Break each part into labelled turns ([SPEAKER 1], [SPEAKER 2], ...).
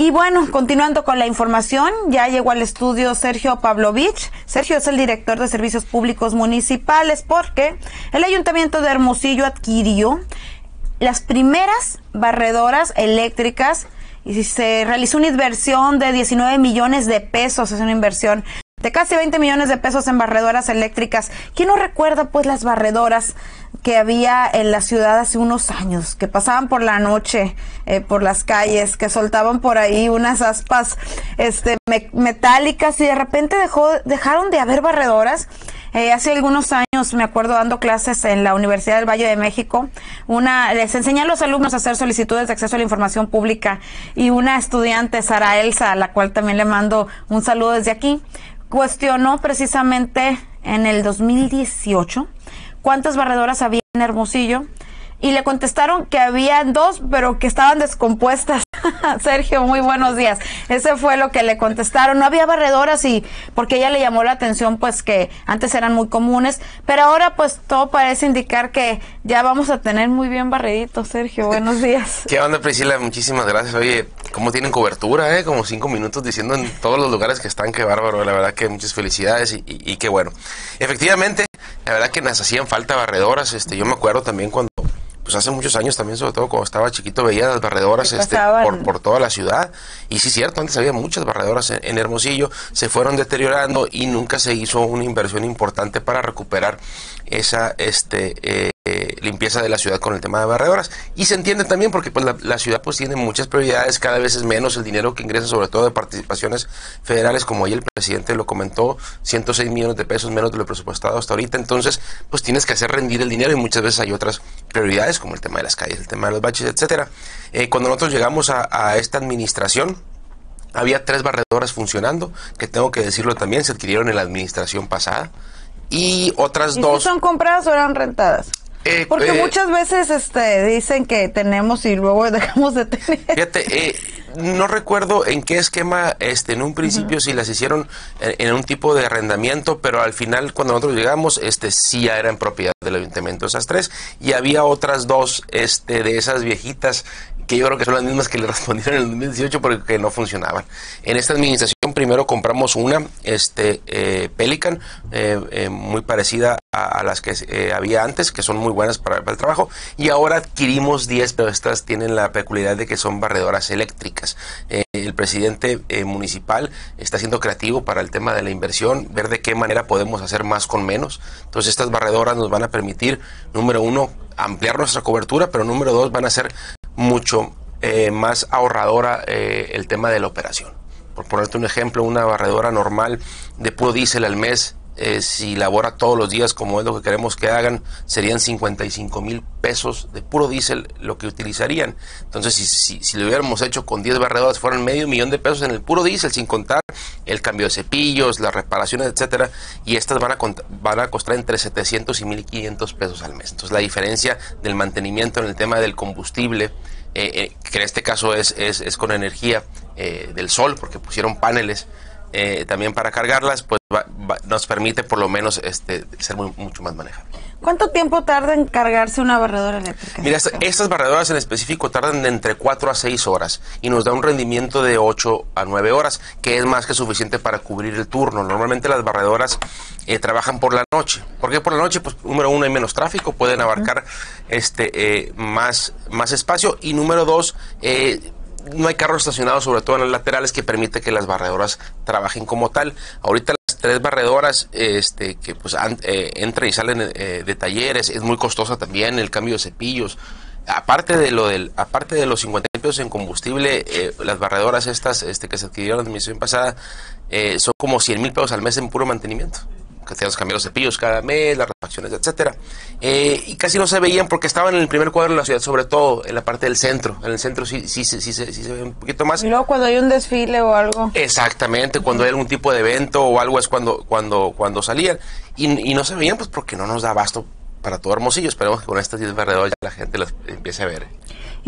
[SPEAKER 1] Y bueno, continuando con la información, ya llegó al estudio Sergio Pavlovich. Sergio es el director de Servicios Públicos Municipales porque el Ayuntamiento de Hermosillo adquirió las primeras barredoras eléctricas y se realizó una inversión de 19 millones de pesos, es una inversión de casi 20 millones de pesos en barredoras eléctricas. ¿Quién no recuerda pues las barredoras que había en la ciudad hace unos años, que pasaban por la noche eh, por las calles, que soltaban por ahí unas aspas este, metálicas y de repente dejó, dejaron de haber barredoras? Eh, hace algunos años, me acuerdo dando clases en la Universidad del Valle de México, una, les enseñé a los alumnos a hacer solicitudes de acceso a la información pública y una estudiante, Sara Elsa, a la cual también le mando un saludo desde aquí, cuestionó precisamente en el 2018 cuántas barredoras había en Hermosillo y le contestaron que había dos, pero que estaban descompuestas. Sergio, muy buenos días. Ese fue lo que le contestaron. No había barredoras y porque ella le llamó la atención, pues que antes eran muy comunes, pero ahora pues todo parece indicar que ya vamos a tener muy bien barreditos. Sergio, buenos días.
[SPEAKER 2] ¿Qué onda, Priscila? Muchísimas gracias. Oye, ¿cómo tienen cobertura, eh? Como cinco minutos diciendo en todos los lugares que están, qué bárbaro. La verdad que muchas felicidades y, y, y qué bueno. Efectivamente, la verdad que nos hacían falta barredoras. Este, yo me acuerdo también cuando pues hace muchos años también, sobre todo cuando estaba chiquito, veía las barredoras este, por, por, toda la ciudad. Y sí, cierto, antes había muchas barredoras en, en, Hermosillo, se fueron deteriorando y nunca se hizo una inversión importante para recuperar esa este, eh, limpieza de la ciudad con el tema de barredoras. Y se entiende también porque pues, la, la, ciudad pues tiene muchas prioridades, cada vez es menos el dinero que ingresa, sobre todo de participaciones federales, como ahí el presidente lo comentó, 106 millones de pesos menos de lo presupuestado hasta ahorita. Entonces, pues tienes que hacer rendir el dinero y muchas veces hay otras prioridades, como el tema de las calles, el tema de los baches, etcétera. Eh, cuando nosotros llegamos a, a esta administración, había tres barredoras funcionando, que tengo que decirlo también, se adquirieron en la administración pasada. Y otras
[SPEAKER 1] ¿Y
[SPEAKER 2] dos.
[SPEAKER 1] Si ¿Son compradas o eran rentadas?
[SPEAKER 2] Eh,
[SPEAKER 1] Porque
[SPEAKER 2] eh,
[SPEAKER 1] muchas veces este, dicen que tenemos y luego dejamos de tener.
[SPEAKER 2] Fíjate, eh, no recuerdo en qué esquema, este, en un principio uh -huh. si las hicieron en, en, un tipo de arrendamiento, pero al final cuando nosotros llegamos, este, sí ya era en propiedad del ayuntamiento esas tres y había otras dos, este, de esas viejitas que yo creo que son las mismas que le respondieron en el 2018 porque no funcionaban. En esta administración primero compramos una, este, eh, Pelican, eh, eh, muy parecida a, las que había antes, que son muy buenas para, para, el trabajo, y ahora adquirimos 10, pero estas tienen la peculiaridad de que son barredoras eléctricas. El presidente municipal está siendo creativo para el tema de la inversión, ver de qué manera podemos hacer más con menos. Entonces estas barredoras nos van a permitir, número uno, ampliar nuestra cobertura, pero número dos, van a ser mucho eh, más ahorradora eh, el tema de la operación. Por ponerte un ejemplo, una barredora normal de puro diésel al mes, eh, si labora todos los días como es lo que queremos que hagan, serían 55 mil pesos de puro diésel lo que utilizarían. Entonces, si, si, si, lo hubiéramos hecho con 10 barredoras, fueran medio millón de pesos en el puro diésel, sin contar el cambio de cepillos, las reparaciones, etcétera. Y estas van a, van a costar entre 700 y 1500 pesos al mes. Entonces, la diferencia del mantenimiento en el tema del combustible, eh, eh, que en este caso es, es, es con energía eh, del sol, porque pusieron paneles eh, también para cargarlas, pues va, va, nos permite por lo menos este, ser muy, mucho más manejable.
[SPEAKER 1] ¿Cuánto tiempo tarda en cargarse una barredora eléctrica?
[SPEAKER 2] Mira, estas barredoras en específico tardan de entre 4 a 6 horas y nos da un rendimiento de 8 a 9 horas, que es más que suficiente para cubrir el turno. Normalmente las barredoras eh, trabajan por la noche. ¿Por qué por la noche? Pues número uno hay menos tráfico, pueden abarcar uh -huh. este eh, más, más espacio y número dos, eh, no hay carros estacionados, sobre todo en las laterales, que permite que las barredoras trabajen como tal. Ahorita las tres barredoras este, que pues an, eh, entran y salen eh, de talleres, es muy costosa también el cambio de cepillos. Aparte de lo del, aparte de los 50 pesos en combustible, eh, las barredoras estas este, que se adquirieron en la administración pasada son como 100 mil pesos al mes en puro mantenimiento que tenemos que cambiar los cepillos cada mes, las refacciones, etcétera. Eh, y casi no se veían porque estaban en el primer cuadro de la ciudad, sobre todo en la parte del centro. En el centro sí, sí, sí, sí, sí, se ve un poquito más.
[SPEAKER 1] Y luego cuando hay un desfile o algo.
[SPEAKER 2] Exactamente, cuando hay algún tipo de evento o algo es cuando, cuando, cuando salían. Y, y no se veían pues porque no nos da abasto para todo Hermosillo. Esperemos que con estas 10 alrededor ya la gente las empiece a ver.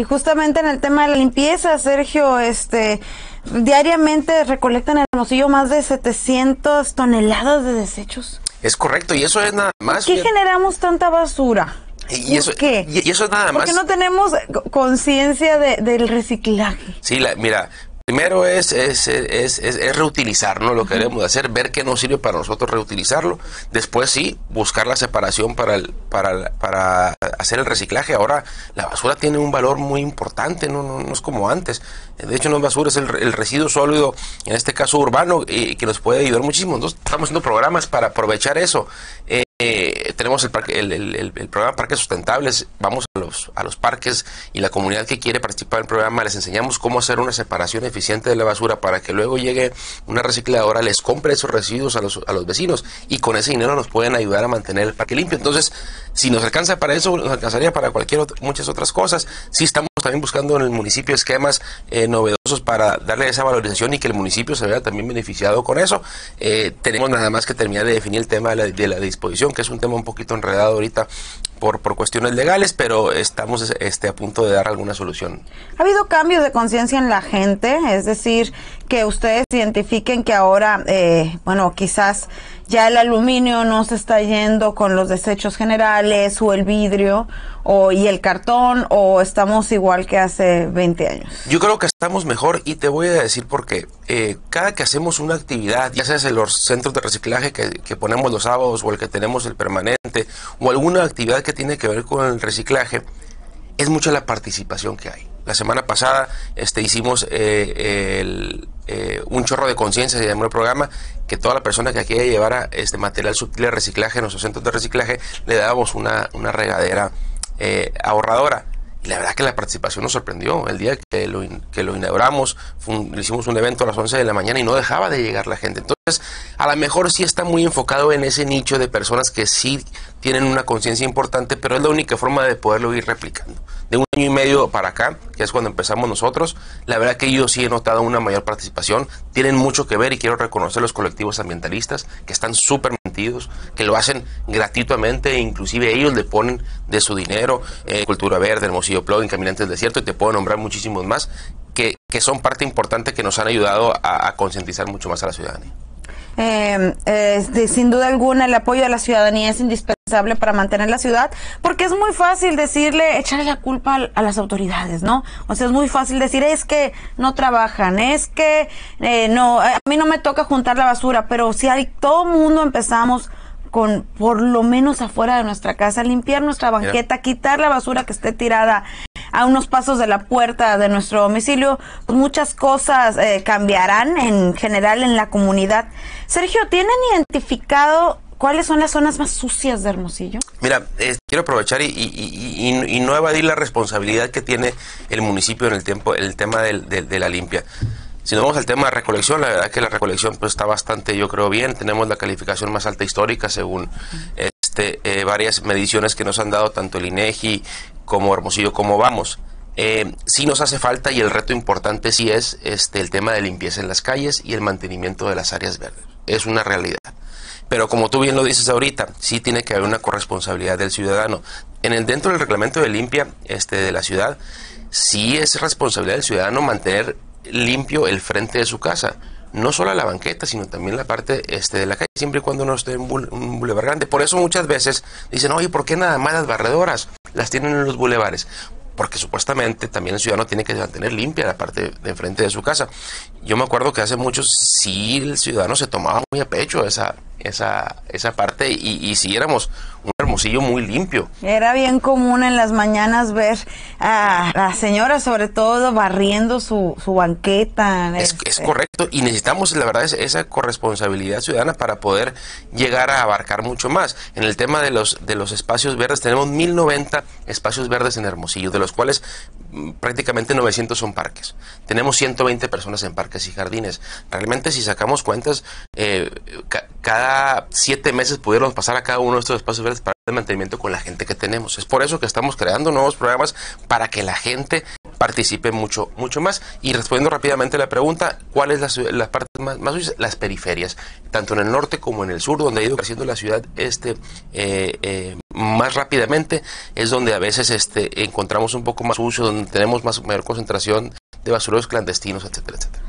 [SPEAKER 1] Y justamente en el tema de la limpieza, Sergio, este, diariamente recolectan en Hermosillo más de 700 toneladas de desechos.
[SPEAKER 2] Es correcto, y eso es nada más.
[SPEAKER 1] ¿Por qué generamos tanta basura?
[SPEAKER 2] Y eso, qué? Y, eso es nada más.
[SPEAKER 1] Porque no tenemos conciencia de, del reciclaje.
[SPEAKER 2] Sí, la, mira, primero es, es, es, es, reutilizar, ¿no? Lo que debemos de hacer, ver qué nos sirve para nosotros reutilizarlo. Después sí, buscar la separación para, el, para, para hacer el reciclaje. Ahora la basura tiene un valor muy importante, no, no, no es como antes. De hecho, no es basura, es el, el residuo sólido, en este caso urbano, y que nos puede ayudar muchísimo. Entonces, estamos haciendo programas para aprovechar eso. Eh, eh, tenemos el, parque, el, programa Parques Sustentables, vamos a los, a los parques y la comunidad que quiere participar en el programa, les enseñamos cómo hacer una separación eficiente de la basura para que luego llegue una recicladora, les compre esos residuos a los, a los vecinos y con ese dinero nos pueden ayudar a mantener el parque limpio. Entonces, si nos alcanza para eso, nos alcanzaría para cualquier muchas otras cosas. Sí estamos también buscando en el municipio esquemas eh, novedosos para darle esa valorización y que el municipio se vea también beneficiado con eso. Eh, tenemos nada más que terminar de definir el tema de la, de la disposición, que es un tema un poquito enredado ahorita por, por cuestiones legales, pero estamos este, a punto de dar alguna solución.
[SPEAKER 1] ¿Ha habido cambios de conciencia en la gente? Es decir, que ustedes identifiquen que ahora, eh, bueno, quizás ya el aluminio no se está yendo con los desechos generales o el vidrio o, y el cartón o estamos igual que hace 20 años?
[SPEAKER 2] Yo creo que estamos mejor y te voy a decir por qué. Eh, cada que hacemos una actividad, ya sea en los centros de reciclaje que, ponemos los sábados o el que tenemos el permanente o alguna actividad que tiene que ver con el reciclaje, es mucha la participación que hay. La semana pasada este, hicimos eh, el, eh, un chorro de conciencia, se llamó el programa, que toda la persona que quiera llevara este material sutil de reciclaje en nuestros centros de reciclaje, le dábamos una, una regadera eh, ahorradora. Y la verdad que la participación nos sorprendió. El día que lo, que lo inauguramos, hicimos un evento a las 11 de la mañana y no dejaba de llegar la gente. Entonces, a lo mejor sí está muy enfocado en ese nicho de personas que sí tienen una conciencia importante, pero es la única forma de poderlo ir replicando de un año y medio para acá, que es cuando empezamos nosotros, la verdad que yo sí he notado una mayor participación. Tienen mucho que ver y quiero reconocer los colectivos ambientalistas que están súper mentidos, que lo hacen gratuitamente inclusive ellos le ponen de su dinero, eh, Cultura Verde, Hermosillo Plugin, Caminantes del Desierto y te puedo nombrar muchísimos más que, que son parte importante que nos han ayudado a concientizar mucho más a la ciudadanía.
[SPEAKER 1] Eh, eh, sin duda alguna el apoyo de la ciudadanía es indispensable para mantener la ciudad, porque es muy fácil decirle, echarle la culpa a, las autoridades, ¿no? O sea, es muy fácil decir, es que no trabajan, es que eh, no, a mí no me toca juntar la basura, pero si hay, todo mundo empezamos con por lo menos afuera de nuestra casa, limpiar nuestra banqueta, quitar la basura que esté tirada a unos pasos de la puerta de nuestro domicilio, pues muchas cosas eh, cambiarán en general en la comunidad. Sergio, ¿tienen identificado cuáles son las zonas más sucias de Hermosillo?
[SPEAKER 2] Mira, eh, quiero aprovechar y, y, no evadir la responsabilidad que tiene el municipio en el, tiempo, el tema de la limpia. Si nos vamos al tema de recolección, la verdad es que la recolección pues está bastante, yo creo, bien. Tenemos la calificación más alta histórica según eh, varias mediciones que nos han dado tanto el INEGI como Hermosillo como Vamos. Eh, sí nos hace falta y el reto importante sí es este, el tema de limpieza en las calles y el mantenimiento de las áreas verdes. Es una realidad. Pero como tú bien lo dices ahorita, sí tiene que haber una corresponsabilidad del ciudadano. En el dentro del reglamento de limpia este, de la ciudad, sí es responsabilidad del ciudadano mantener limpio el frente de su casa. No solo la banqueta, sino también la parte este, de la calle, siempre y cuando no esté en un bulevar grande. Por eso muchas veces dicen, oye, ¿por qué nada más las barredoras las tienen en los bulevares? porque supuestamente también el ciudadano tiene que mantener limpia la parte de enfrente de su casa. Yo me acuerdo que hace muchos sí el ciudadano se tomaba muy a pecho esa, esa, esa parte y, y si éramos un hermosillo muy limpio.
[SPEAKER 1] Era bien común en las mañanas ver a la señora sobre todo barriendo su, su banqueta.
[SPEAKER 2] Es, es, correcto y necesitamos la verdad esa corresponsabilidad ciudadana para poder llegar a abarcar mucho más. En el tema de los, de los espacios verdes tenemos 1090 espacios verdes en Hermosillo, de los cuales prácticamente 900 son parques. Tenemos 120 personas en parques y jardines. Realmente si sacamos cuentas, eh, cada siete meses pudiéramos pasar a cada uno de estos espacios verdes para el mantenimiento con la gente que tenemos. Es por eso que estamos creando nuevos programas para que la gente participe mucho, mucho más. Y respondiendo rápidamente a la pregunta, ¿cuál es la, la parte más, más Las periferias, tanto en el norte como en el sur, donde ha ido creciendo la ciudad este eh, eh, más rápidamente, es donde a veces este, encontramos un poco más sucio, donde tenemos más mayor concentración de basureros clandestinos, etcétera, etcétera.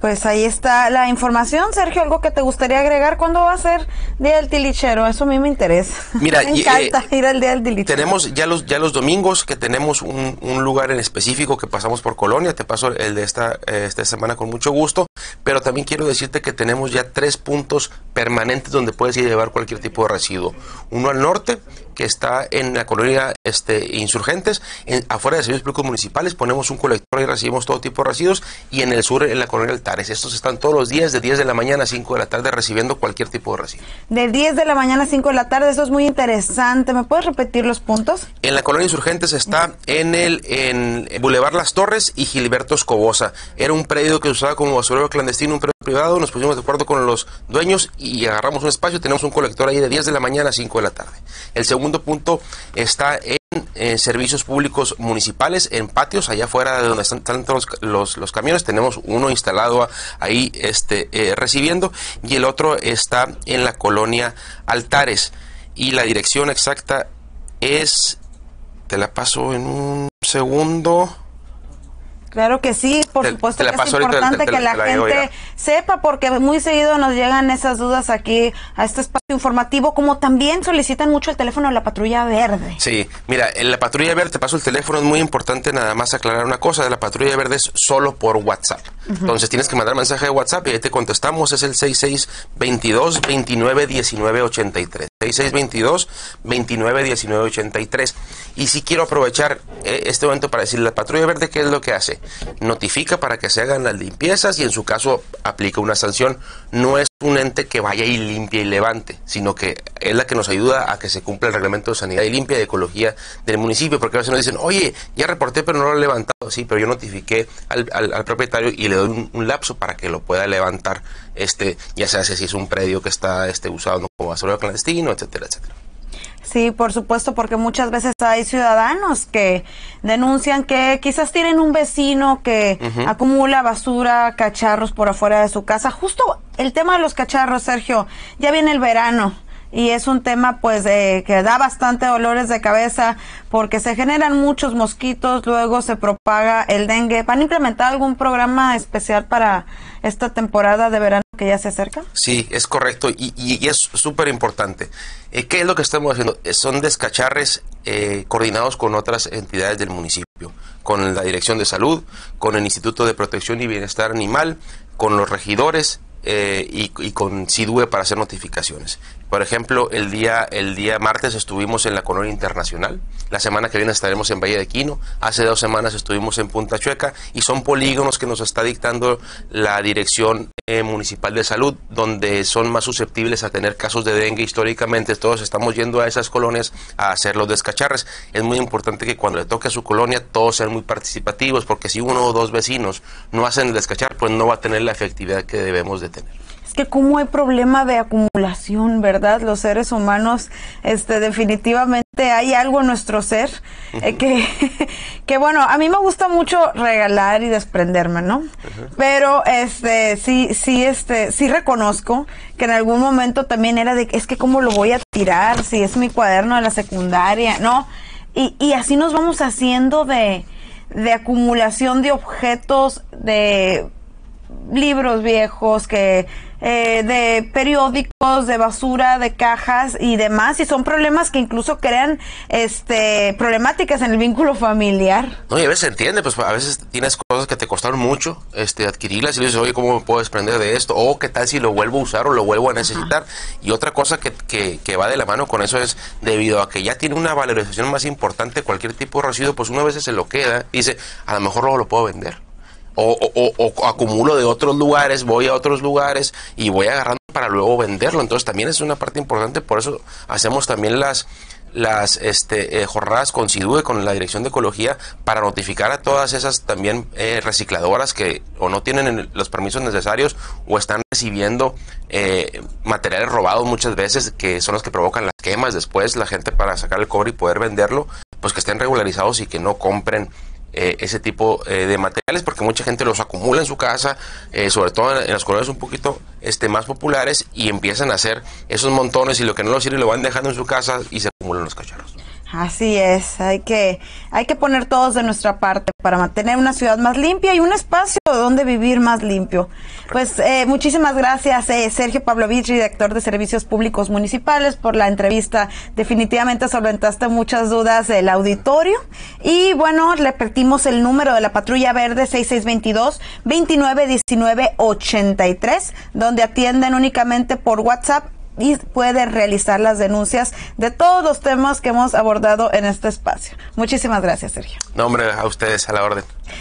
[SPEAKER 1] Pues ahí está la información. Sergio, ¿algo que te gustaría agregar? ¿Cuándo va a ser Día del Tilichero? Eso a mí me interesa.
[SPEAKER 2] Mira,
[SPEAKER 1] me encanta
[SPEAKER 2] eh,
[SPEAKER 1] ir al Día del Tilichero.
[SPEAKER 2] Tenemos ya los, ya los domingos que tenemos un, un lugar en específico que pasamos por Colonia. Te paso el de esta, eh, esta semana con mucho gusto. Pero también quiero decirte que tenemos ya tres puntos permanentes donde puedes ir a llevar cualquier tipo de residuo. Uno al norte, que está en la colonia este, Insurgentes, en, afuera de servicios públicos municipales, ponemos un colector y recibimos todo tipo de residuos, y en el sur, en la colonia Altares. Estos están todos los días de 10 de la mañana a 5 de la tarde recibiendo cualquier tipo de residuo.
[SPEAKER 1] De 10 de la mañana a 5 de la tarde, eso es muy interesante. ¿Me puedes repetir los puntos?
[SPEAKER 2] En la colonia Insurgentes está en el en Boulevard Las Torres y Gilberto Escobosa. Era un predio que se usaba como basurero clandestino, un predio privado, nos pusimos de acuerdo con los dueños y agarramos un espacio, tenemos un colector ahí de 10 de la mañana a 5 de la tarde. El segundo punto está en, en servicios públicos municipales, en patios, allá afuera de donde están, están los, los, camiones, tenemos uno instalado ahí este, eh, recibiendo y el otro está en la colonia Altares y la dirección exacta es, te la paso en un segundo.
[SPEAKER 1] Claro que sí, por
[SPEAKER 2] Te-
[SPEAKER 1] supuesto
[SPEAKER 2] te
[SPEAKER 1] que es importante
[SPEAKER 2] te- te
[SPEAKER 1] que
[SPEAKER 2] la-
[SPEAKER 1] gente sepa, porque muy seguido nos llegan esas dudas aquí a este espacio informativo, como también solicitan mucho el teléfono de la patrulla verde.
[SPEAKER 2] Sí, mira, en la patrulla verde, te paso el teléfono, es muy importante nada más aclarar una cosa, de la patrulla verde es solo por WhatsApp. Entonces tienes que mandar mensaje de WhatsApp y ahí te contestamos, es el 6622 29 19 83. 6622 29 19 83. Y si quiero aprovechar eh, este momento para decir, la patrulla verde, ¿qué es lo que hace? Notifica para que se hagan las limpiezas y en su caso aplica una sanción. No es un ente que vaya y limpie y levante, sino que es la que nos ayuda a que se cumpla el reglamento de sanidad y limpia y de ecología del municipio, porque a veces nos dicen, oye, ya reporté pero no lo he levantado, sí, pero yo notifiqué al, al- al propietario y le doy un, lapso para que lo pueda levantar, este, ya sea si es un predio que está este, usado como basurero clandestino, etcétera, etcétera.
[SPEAKER 1] Sí, por supuesto, porque muchas veces hay ciudadanos que denuncian que quizás tienen un vecino que acumula basura, cacharros por afuera de su casa. Justo el tema de los cacharros, Sergio, ya viene el verano y es un tema pues de, que da bastante dolores de cabeza porque se generan muchos mosquitos, luego se propaga el dengue. ¿Van a implementar algún programa especial para esta temporada de verano que ya se acerca?
[SPEAKER 2] Sí, es correcto y, es súper importante. Eh, ¿Qué es lo que estamos haciendo? Eh, son descacharres eh, coordinados con otras entidades del municipio, con la Dirección de Salud, con el Instituto de Protección y Bienestar Animal, con los regidores eh, y, y con SIDUE para hacer notificaciones. Por ejemplo, el día, el día martes estuvimos en la Colonia Internacional, la semana que viene estaremos en Valle de Quino, hace dos semanas estuvimos en Punta Chueca y son polígonos que nos está dictando la Dirección eh, Municipal de Salud, donde son más susceptibles a tener casos de dengue históricamente. Todos estamos yendo a esas colonias a hacer los descacharres. Es muy importante que cuando le toque a su colonia todos sean muy participativos, porque si uno o dos vecinos no hacen el descachar, pues no va a tener la efectividad que debemos de tener.
[SPEAKER 1] Es que como hay problema de acumulación, ¿verdad? Los seres humanos, este, definitivamente hay algo en nuestro ser eh, que, que bueno, a mí me gusta mucho regalar y desprenderme, ¿no? Pero, este, sí, sí, este, sí reconozco que en algún momento también era de, es que cómo lo voy a tirar si es mi cuaderno de la secundaria, ¿no? Y, y así nos vamos haciendo de, de acumulación de objetos, de libros viejos, que eh, de periódicos, de basura, de cajas y demás, y son problemas que incluso crean este problemáticas en el vínculo familiar.
[SPEAKER 2] No, y a veces se entiende, pues a veces tienes cosas que te costaron mucho este, adquirirlas y dices, oye, ¿cómo me puedo desprender de esto? O qué tal si lo vuelvo a usar o lo vuelvo a necesitar. Y otra cosa que, que, que va de la mano con eso es, debido a que ya tiene una valorización más importante cualquier tipo de residuo, pues una vez se lo queda y dice, a lo mejor luego lo puedo vender. O, o- o- acumulo de otros lugares, voy a otros lugares y voy agarrando para luego venderlo. Entonces también es una parte importante, por eso hacemos también las las este, eh, jornadas con SIDUE, con la Dirección de Ecología, para notificar a todas esas también eh, recicladoras que o no tienen los permisos necesarios o están recibiendo eh, materiales robados muchas veces, que son los que provocan las quemas después, la gente para sacar el cobre y poder venderlo, pues que estén regularizados y que no compren eh, ese tipo eh, de materiales porque mucha gente los acumula en su casa, eh, sobre todo en, las colonias un poquito este, más populares y empiezan a hacer esos montones y lo que no los sirve lo van dejando en su casa y se acumulan los cacharros.
[SPEAKER 1] Así es, hay que, hay que poner todos de nuestra parte para mantener una ciudad más limpia y un espacio donde vivir más limpio. Pues eh, muchísimas gracias, eh, Sergio Pavlovich, director de Servicios Públicos Municipales, por la entrevista. Definitivamente solventaste muchas dudas del auditorio. Y bueno, repetimos el número de la Patrulla Verde 6622-291983, donde atienden únicamente por WhatsApp y puede realizar las denuncias de todos los temas que hemos abordado en este espacio. Muchísimas gracias, Sergio.
[SPEAKER 2] No, hombre, a ustedes, a la orden.